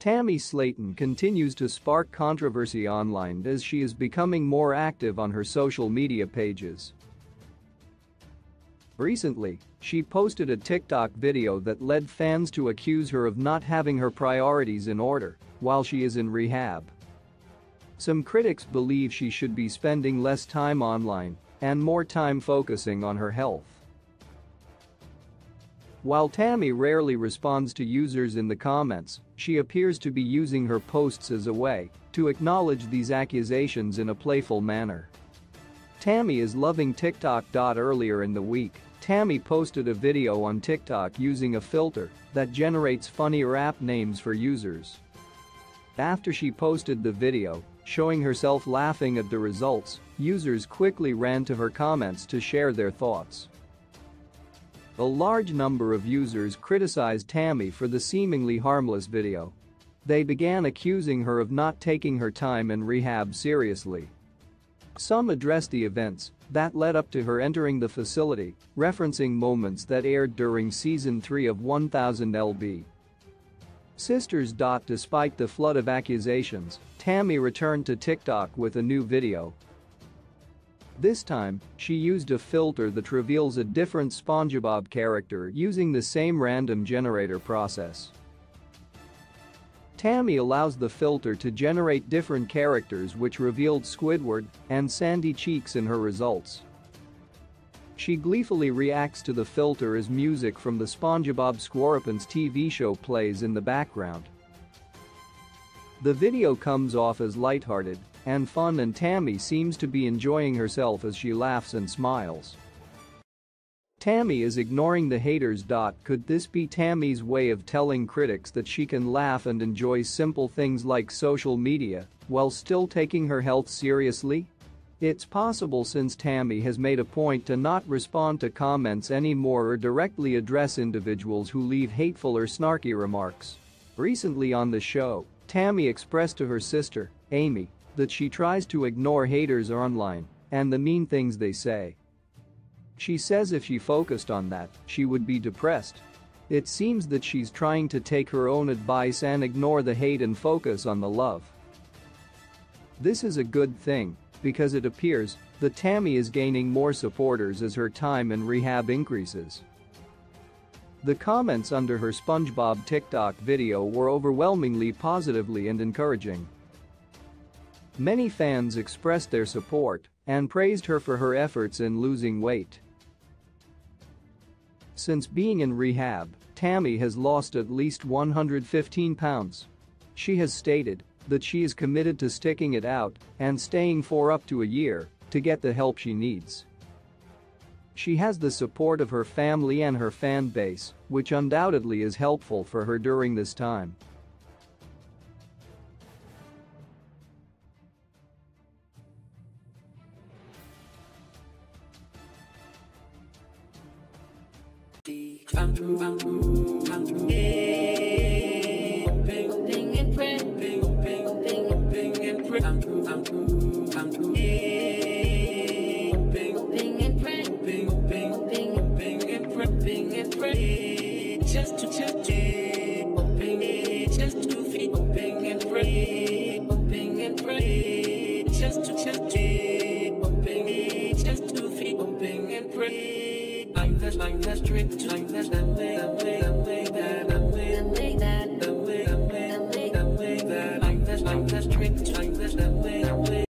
Tammy Slaton continues to spark controversy online as she is becoming more active on her social media pages. Recently, she posted a TikTok video that led fans to accuse her of not having her priorities in order while she is in rehab. Some critics believe she should be spending less time online and more time focusing on her health. While Tammy rarely responds to users in the comments, she appears to be using her posts as a way to acknowledge these accusations in a playful manner. Tammy is loving TikTok. Earlier in the week, Tammy posted a video on TikTok using a filter that generates funny rap names for users. After she posted the video, showing herself laughing at the results, users quickly ran to her comments to share their thoughts. A large number of users criticized Tammy for the seemingly harmless video. They began accusing her of not taking her time in rehab seriously. Some addressed the events that led up to her entering the facility, referencing moments that aired during season 3 of 1000 LB. Sisters. Despite the flood of accusations, Tammy returned to TikTok with a new video this time, she used a filter that reveals a different SpongeBob character using the same random generator process. Tammy allows the filter to generate different characters which revealed Squidward and Sandy Cheeks in her results. She gleefully reacts to the filter as music from the SpongeBob SquarePants TV show plays in the background. The video comes off as lighthearted and fun and Tammy seems to be enjoying herself as she laughs and smiles. Tammy is ignoring the haters. Could this be Tammy's way of telling critics that she can laugh and enjoy simple things like social media while still taking her health seriously? It's possible since Tammy has made a point to not respond to comments anymore or directly address individuals who leave hateful or snarky remarks. Recently on the show, Tammy expressed to her sister, Amy, that she tries to ignore haters online and the mean things they say. She says if she focused on that, she would be depressed. It seems that she's trying to take her own advice and ignore the hate and focus on the love. This is a good thing because it appears that Tammy is gaining more supporters as her time in rehab increases. The comments under her SpongeBob TikTok video were overwhelmingly positively and encouraging. Many fans expressed their support and praised her for her efforts in losing weight. Since being in rehab, Tammy has lost at least 115 pounds. She has stated that she is committed to sticking it out and staying for up to a year to get the help she needs. She has the support of her family and her fan base, which undoubtedly is helpful for her during this time. Hey, hoping, and pray. Come through, come through, come through. Hey, hoping, hoping, and pray, hoping, hoping, hoping, hoping, and pray, hoping, and pray. Just to, just to, hoping, just to feel, hoping, and pray, hoping, and pray. Just to, just to, hoping, just to feel, hoping, and pray. Like this, like this, trick, like this, that way, that way.